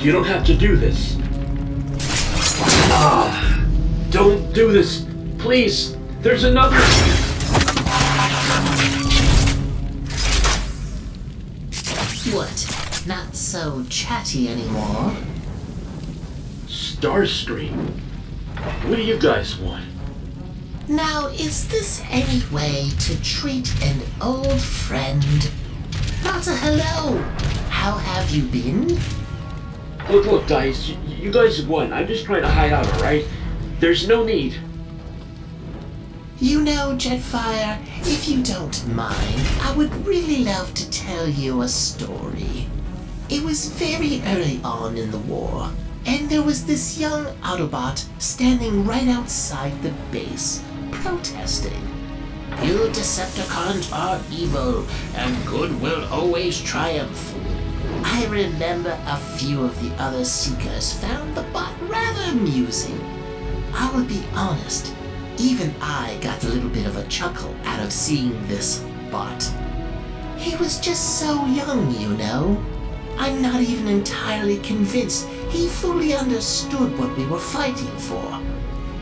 You don't have to do this. Ah, don't do this. Please, there's another. What? Not so chatty anymore? Starscream. What do you guys want? Now, is this any way to treat an old friend? Not a hello. How have you been? Look, look, guys. You, guys won. I'm just trying to hide out, alright? There's no need. You know, Jetfire, if you don't mind, I would really love to tell you a story. It was very early on in the war, and there was this young Autobot standing right outside the base, protesting. You Decepticons are evil, and good will always triumph. I remember a few of the other Seekers found the bot rather amusing. I will be honest, even I got a little bit of a chuckle out of seeing this bot. He was just so young, you know. I'm not even entirely convinced he fully understood what we were fighting for.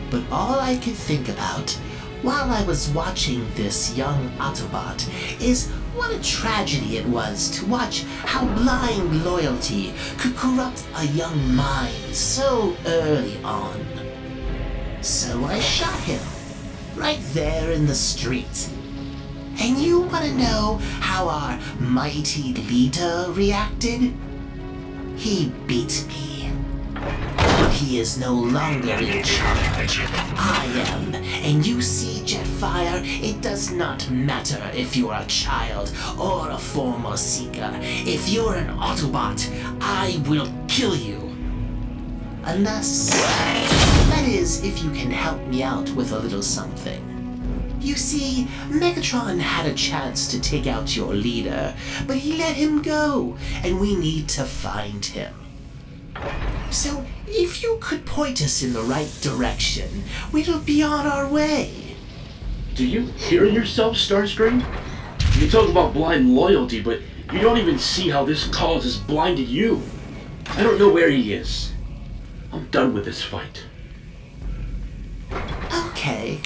But all I could think about while I was watching this young Autobot is what a tragedy it was to watch how blind loyalty could corrupt a young mind so early on. So I shot him, right there in the street. And you want to know how our mighty leader reacted? He beat me. He is no longer in charge. I am. And you see, Jetfire, it does not matter if you're a child or a former Seeker. If you're an Autobot, I will kill you. Unless, that is, if you can help me out with a little something. You see, Megatron had a chance to take out your leader, but he let him go, and we need to find him. So, if you could point us in the right direction, we'll be on our way. Do you hear yourself, Starscream? You talk about blind loyalty, but you don't even see how this cause has blinded you. I don't know where he is. I'm done with this fight. Okay.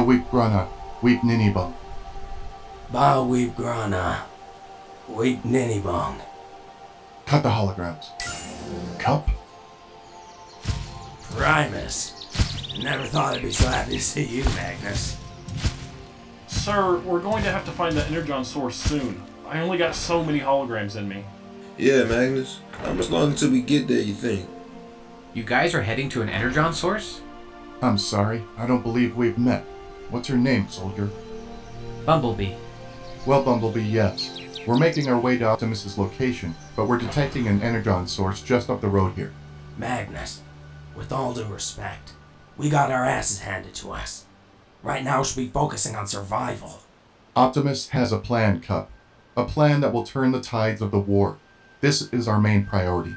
Bawik Grana, Weep Ninibong. Ba Weep Grana. Weep Ninibong. Cut the holograms. Kup? Primus. Never thought I'd be so happy to see you, Magnus. Sir, we're going to have to find the Energon source soon. I only got so many holograms in me. Yeah, Magnus. How much longer till we get there, you think? You guys are heading to an Energon source? I'm sorry, I don't believe we've met. What's your name, soldier? Bumblebee. Well, Bumblebee, yes. We're making our way to Optimus's location, but we're detecting an Energon source just up the road here. Magnus, with all due respect, we got our asses handed to us. Right now, we should be focusing on survival. Optimus has a plan, Kup. A plan that will turn the tides of the war. This is our main priority.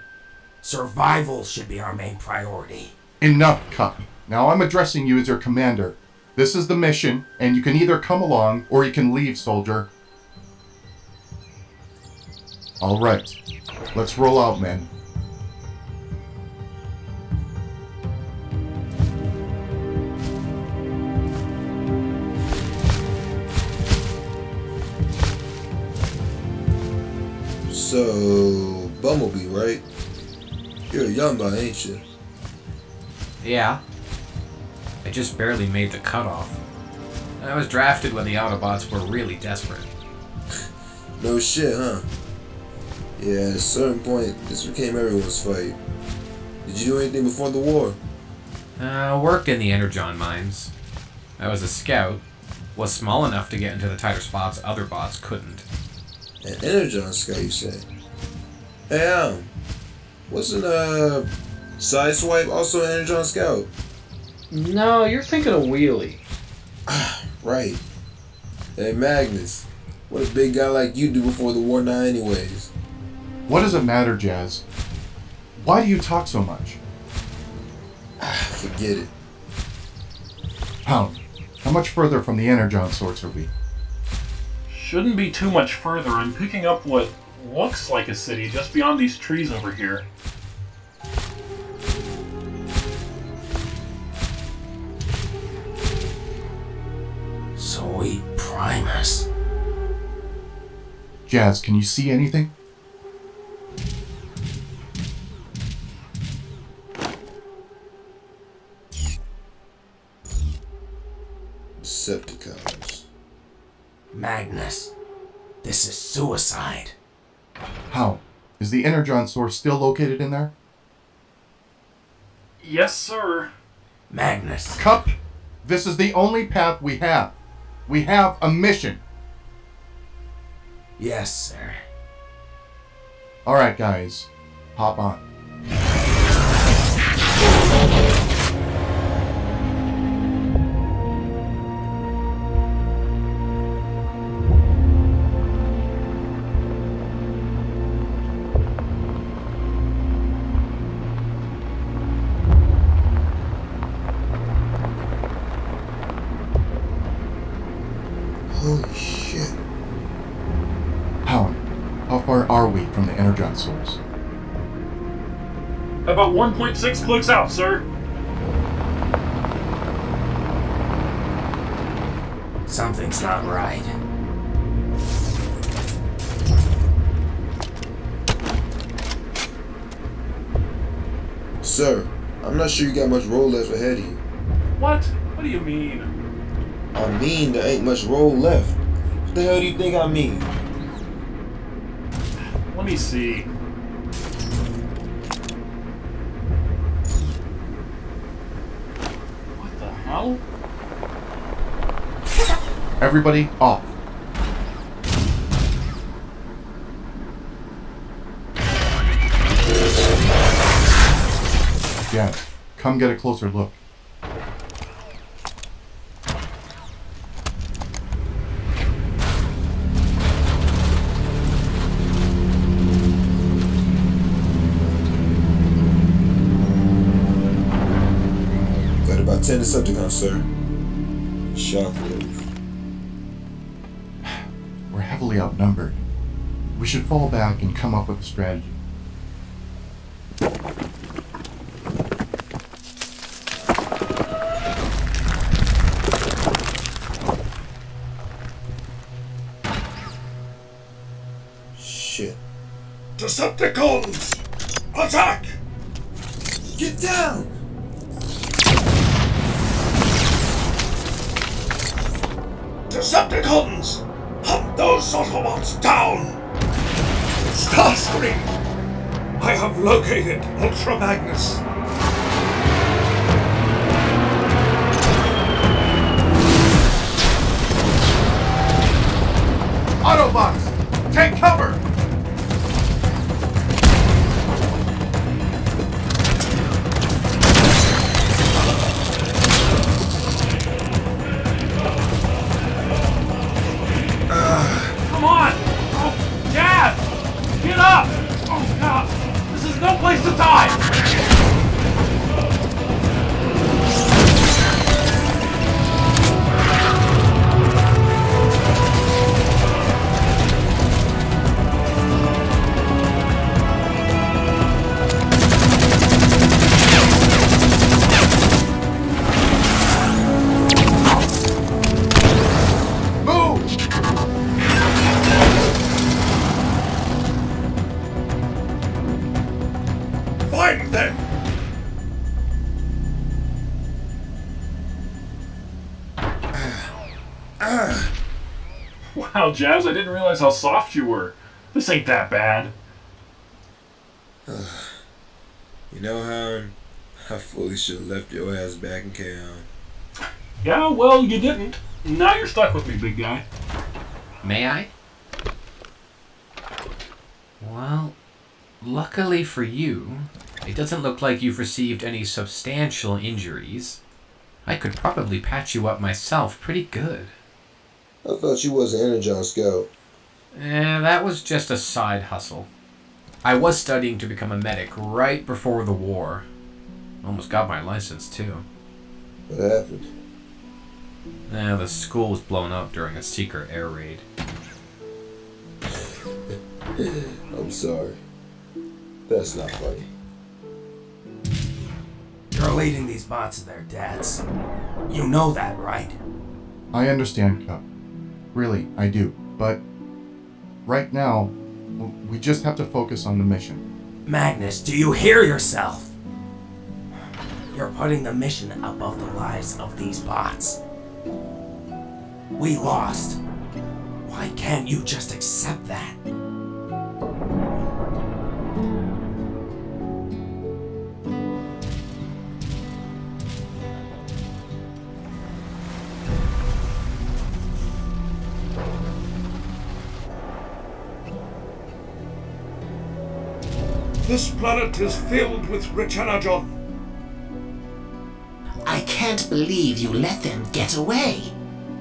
Survival should be our main priority. Enough, Kup. Now I'm addressing you as your commander. This is the mission, and you can either come along or you can leave, soldier. Alright. Let's roll out, men. So, Bumblebee, right? You're a Yamba, ain't you? Yeah. I just barely made the cutoff. I was drafted when the Autobots were really desperate. No shit, huh? Yeah, at a certain point, this became everyone's fight. Did you do anything before the war? Uh, worked in the Energon mines. I was a scout. Was small enough to get into the tighter spots other bots couldn't. An Energon Scout, you say? Hey, um, wasn't, uh, Sideswipe also an Energon Scout? No, you're thinking of Wheelie. Right. Hey, Magnus, what does a big guy like you do before the war now anyways? What does it matter, Jazz? Why do you talk so much? Forget it. Hound, how much further from the Energon source are we? Shouldn't be too much further. I'm picking up what looks like a city just beyond these trees over here. Sweet Primus. Jazz, can you see anything? Decepticons. Magnus. This is suicide. How? Is the Energon source still located in there? Yes, sir. Magnus. Kup, this is the only path we have. We have a mission. Yes, sir. Alright, guys, hop on. 1.6 clicks out, sir. Something's not right. Sir, I'm not sure you got much roll left ahead of you. What? What do you mean? I mean, there ain't much roll left. What the hell do you think I mean? Let me see. What the hell? Everybody, off. Jazz, come get a closer look. Got about 10 Decepticons, sir. Shockwave. We're outnumbered. We should fall back and come up with a strategy. Shit. Decepticons! Jazz, I didn't realize how soft you were. This ain't that bad. You know, Han, I fully should have left your ass back in Kaon. Yeah, well, you didn't. Now you're stuck with me, big guy. May I? Well, luckily for you, it doesn't look like you've received any substantial injuries. I could probably patch you up myself pretty good. I thought you was an Energon scout. Eh, that was just a side hustle. I was studying to become a medic right before the war. Almost got my license, too. What happened? Eh, the school was blown up during a secret air raid. I'm sorry. That's not funny. You're leading these bots to their deaths. You know that, right? I understand, Kup. Really, I do. But right now, we just have to focus on the mission. Magnus, do you hear yourself? You're putting the mission above the lives of these bots. We lost. Why can't you just accept that? Planet is filled with rich energon. I can't believe you let them get away.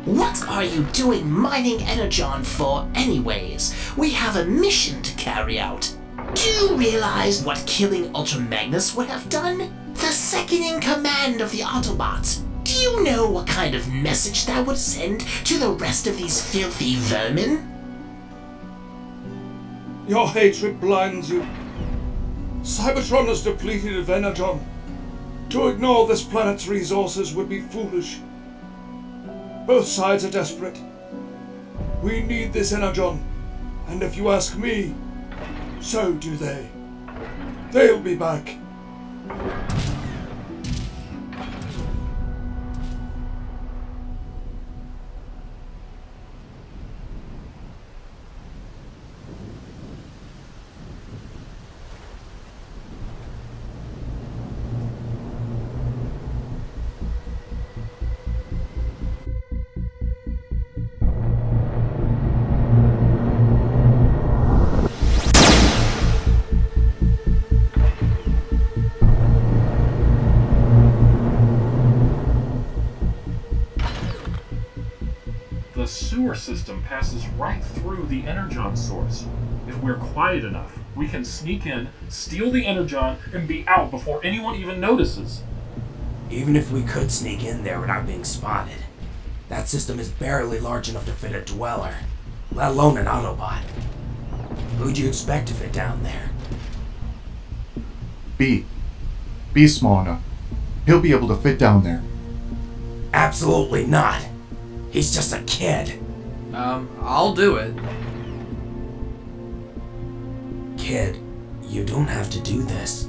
What are you doing mining Energon for anyways? We have a mission to carry out. Do you realize what killing Ultra Magnus would have done? The second in command of the Autobots. Do you know what kind of message that would send to the rest of these filthy vermin? Your hatred blinds you. Cybertron is depleted of energon. To ignore this planet's resources would be foolish. Both sides are desperate. We need this energon, and if you ask me, so do they. They'll be back. The system passes right through the Energon source. If we're quiet enough, we can sneak in, steal the Energon, and be out before anyone even notices. Even if we could sneak in there without being spotted, that system is barely large enough to fit a dweller, let alone an Autobot. Who'd you expect to fit down there? B. B's small enough. He'll be able to fit down there. Absolutely not. He's just a kid. Um, I'll do it. Kid, you don't have to do this.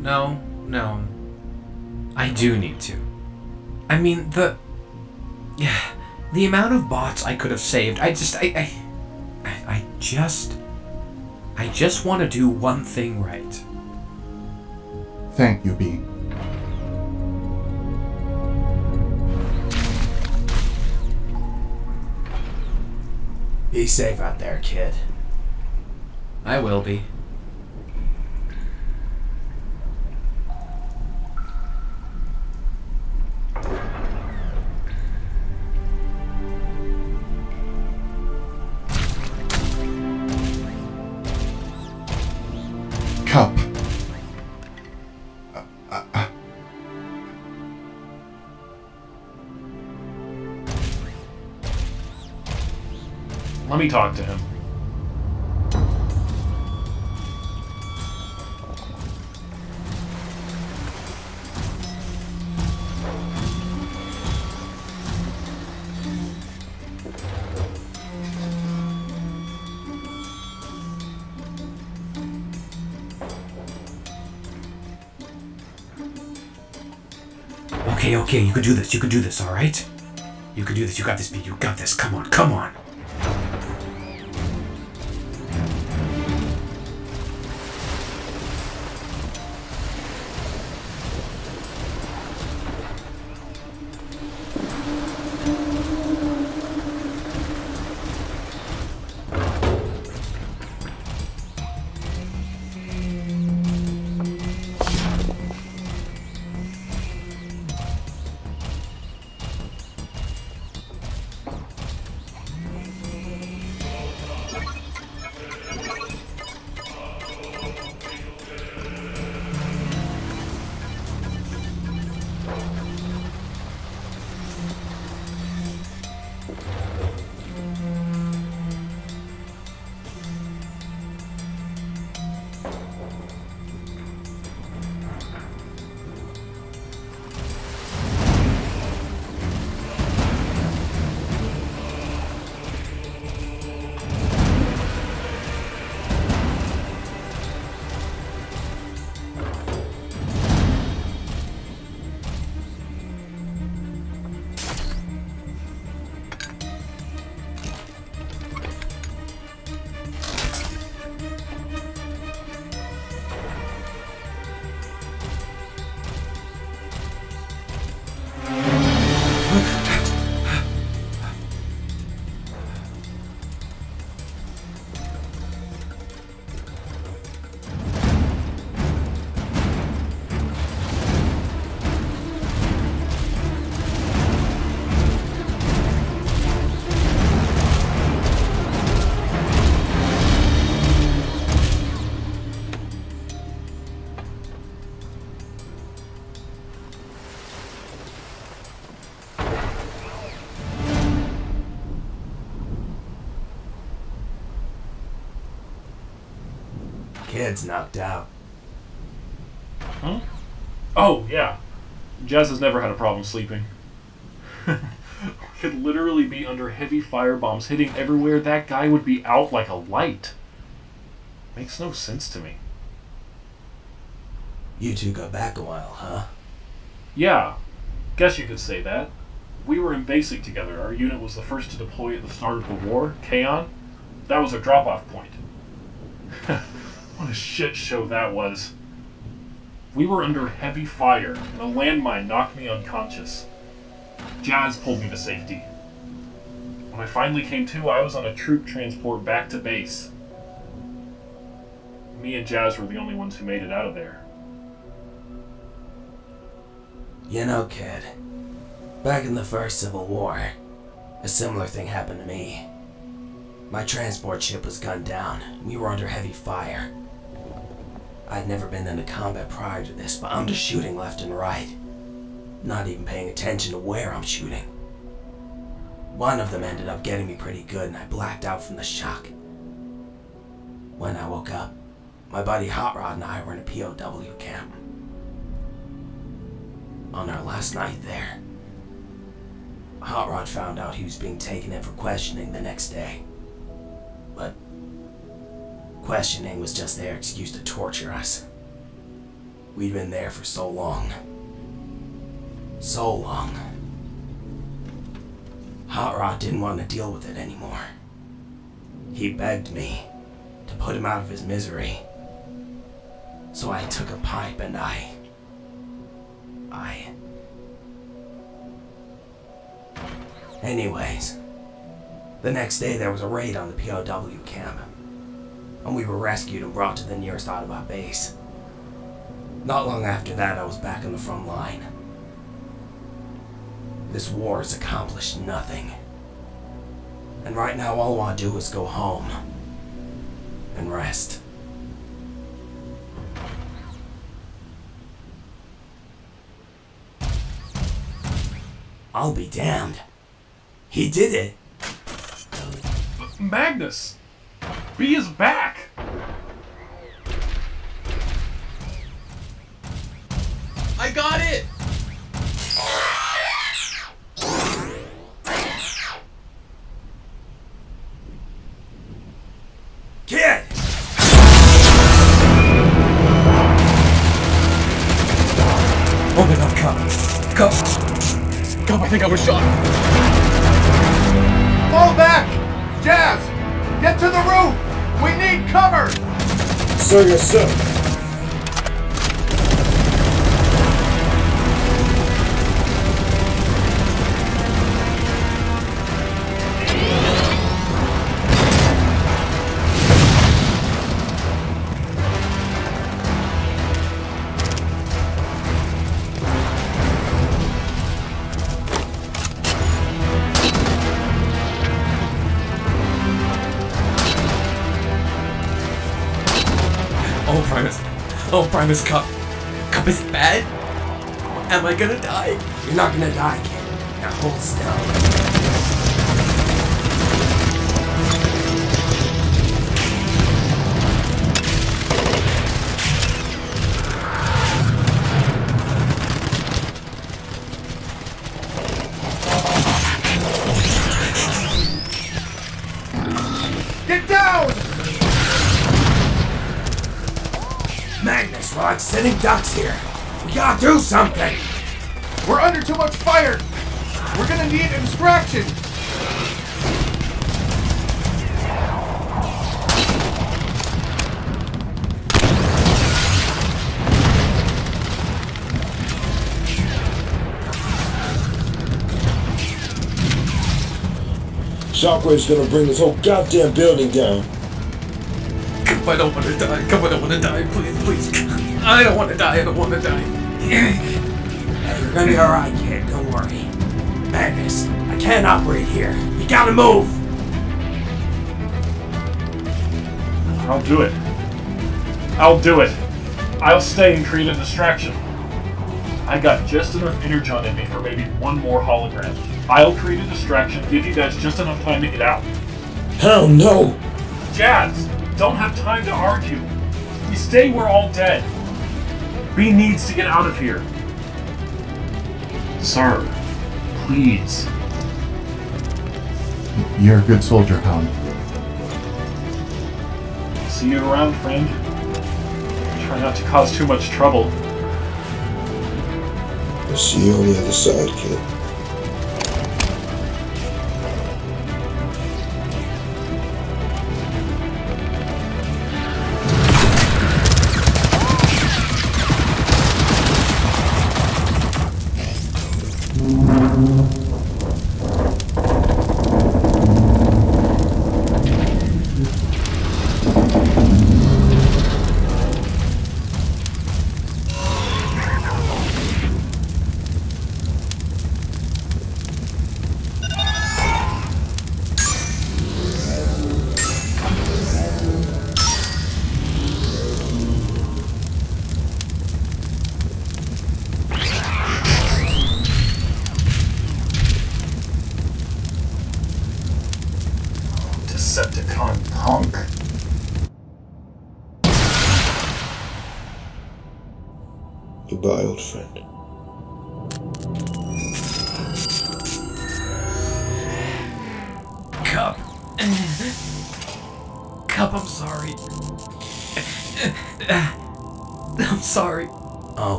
No, no. I do need to. I mean, the. Yeah, the amount of bots I could have saved, I just. I. I, I just. I just want to do one thing right. Thank you, B. Be safe out there, kid. I will be. Me talk to him. Okay, okay, you can do this, you can do this, alright? You can do this. You got this, Pete. You got this. Come on. Come on. Kid's knocked out. Huh? Oh, yeah. Jazz has never had a problem sleeping. could literally be under heavy fire bombs hitting everywhere. That guy would be out like a light. Makes no sense to me. You two got back a while, huh? Yeah, guess you could say that. We were in basic together. Our unit was the first to deploy at the start of the war, Kaon. That was our drop off point. what a shit show that was. We were under heavy fire, and a landmine knocked me unconscious. Jazz pulled me to safety. When I finally came to, I was on a troop transport back to base. Me and Jazz were the only ones who made it out of there. You know, kid, back in the first Civil War, a similar thing happened to me. My transport ship was gunned down. We were under heavy fire. I'd never been into combat prior to this, but I'm just shooting left and right. Not even paying attention to where I'm shooting. One of them ended up getting me pretty good, and I blacked out from the shock. When I woke up, my buddy Hot Rod and I were in a POW camp. On our last night there, Hot Rod found out he was being taken in for questioning the next day. Questioning was just their excuse to torture us. We'd been there for so long. So long. Hot Rod didn't want to deal with it anymore. He begged me to put him out of his misery. So I took a pipe and I. I. Anyways, the next day there was a raid on the POW camp, and we were rescued and brought to the nearest Autobot base. Not long after that, I was back on the front line. This war has accomplished nothing. And right now, all I want to do is go home and rest. I'll be damned. He did it. Magnus! B is back! I got it! Kid! Open up, Kup. Kup. Kup, I think I was shot. Sir, yes, Primus Kup. Kup is bad? Am I gonna die? You're not gonna die, kid. Now hold still. We're like sitting ducks here. We gotta do something. We're under too much fire! We're gonna need a distraction! Shockwave's gonna bring this whole goddamn building down. Kup, I don't wanna die. Kup, I don't wanna die. Please, please. I don't wanna die. I don't wanna die. You're gonna be alright, kid. Don't worry. Magnus, I can't operate here. You gotta move. I'll do it. I'll do it. I'll stay and create a distraction. I got just enough energon in me for maybe one more hologram. I'll create a distraction, give you guys just enough time to get out. Hell no! Jazz, don't have time to argue. We stay, we're all dead. B needs to get out of here. Sir, please. You're a good soldier, Hound. See you around, friend. Try not to cause too much trouble. I'll see you on the other side, kid.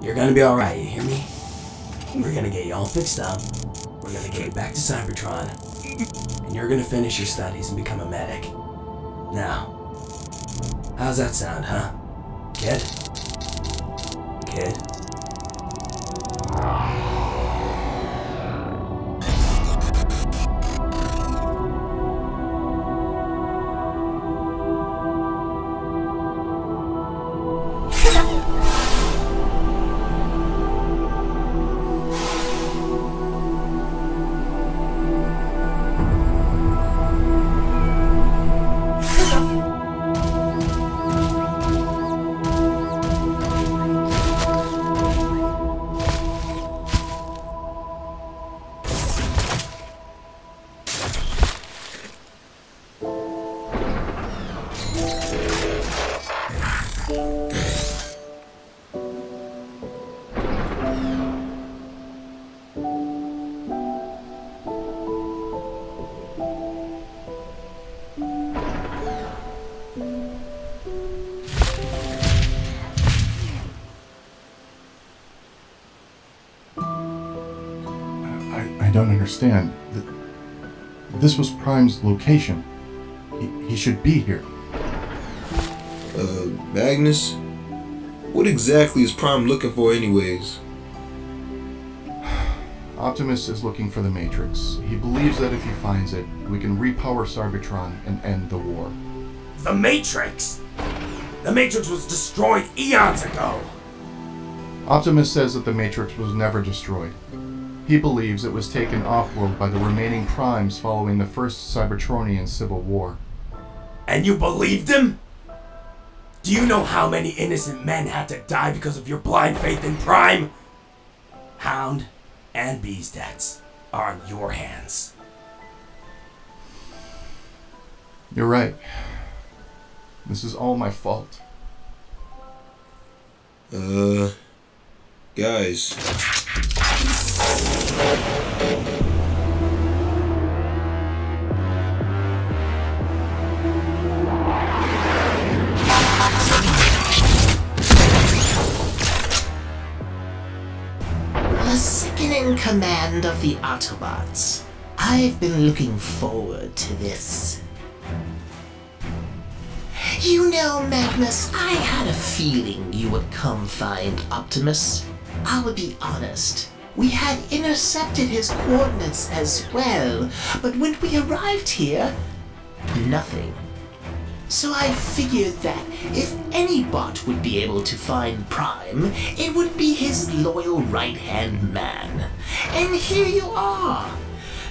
You're gonna be alright, you hear me? We're gonna get you all fixed up. We're gonna get you back to Cybertron. And you're gonna finish your studies and become a medic. Now, how's that sound, huh? Kid? Kid? Understand. Th- This was Prime's location. He, he should be here. Uh, Magnus? What exactly is Prime looking for, anyways? Optimus is looking for the Matrix. He believes that if he finds it, we can repower Cybertron and end the war. The Matrix? The Matrix was destroyed eons ago. Optimus says that the Matrix was never destroyed. He believes it was taken off-world by the remaining primes following the first Cybertronian civil war. And you believed him? Do you know how many innocent men had to die because of your blind faith in Prime? Hound and Bee's deaths are on your hands. You're right. This is all my fault. Uh, guys. Command of the Autobots. I've been looking forward to this. You know, Magnus, I had a feeling you would come find Optimus. I will be honest. We had intercepted his coordinates as well, but when we arrived here, nothing. So I figured that if any bot would be able to find Prime, it would be his loyal right-hand man. And here you are.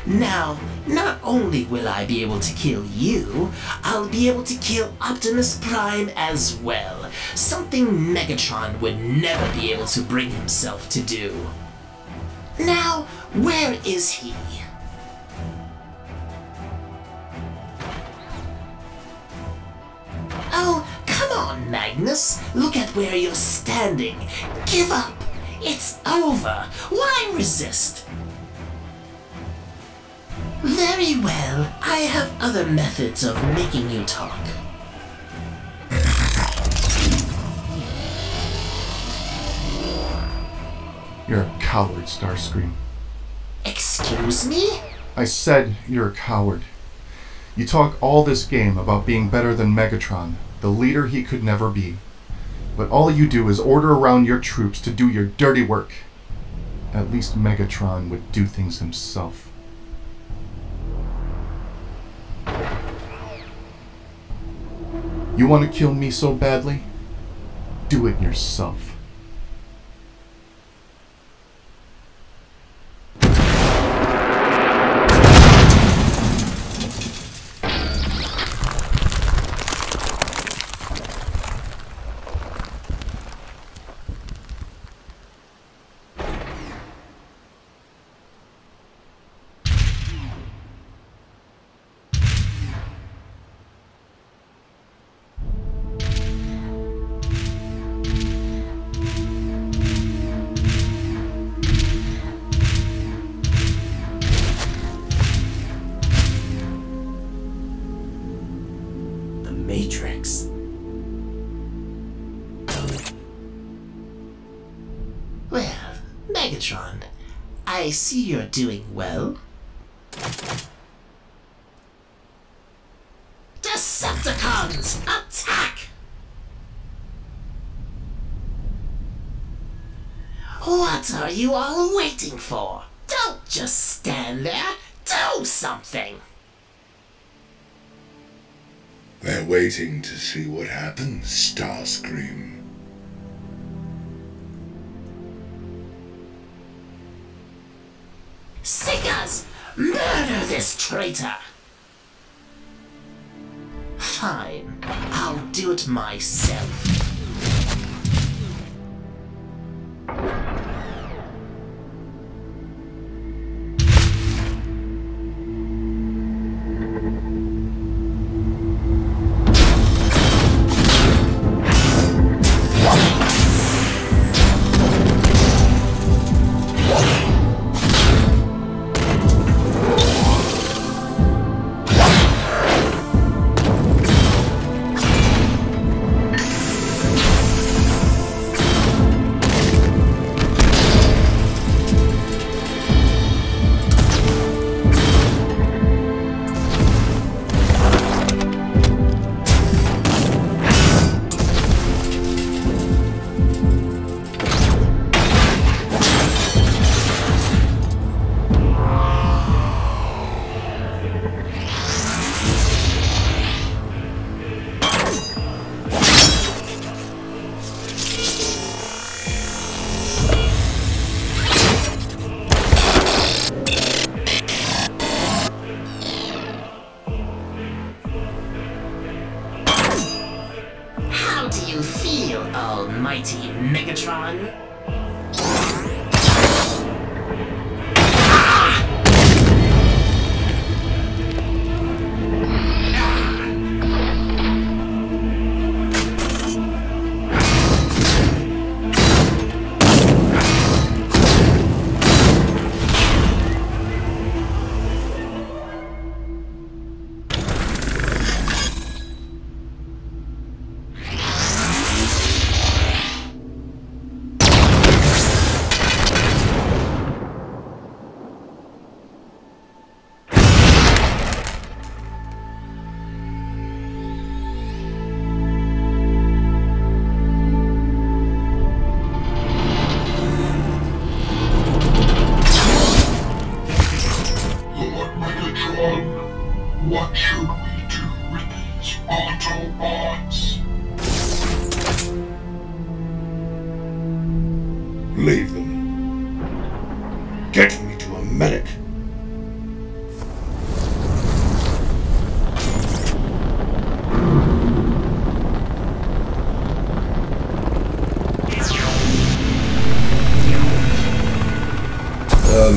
Now, not only will I be able to kill you, I'll be able to kill Optimus Prime as well. Something Megatron would never be able to bring himself to do. Now, where is he? Oh, come on, Magnus. Look at where you're standing. Give up. It's over. Why resist? Very well. I have other methods of making you talk. You're a coward, Starscream. Excuse me? I said you're a coward. You talk all this game about being better than Megatron, the leader he could never be. But all you do is order around your troops to do your dirty work. At least Megatron would do things himself. You want to kill me so badly? Do it yourself. What are you all waiting for? Don't just stand there. Do something. They're waiting to see what happens, Starscream. Seekers, murder this traitor! Fine, I'll do it myself. Thank you.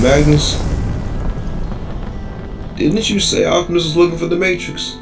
Magnus? Didn't you say Optimus was looking for the Matrix?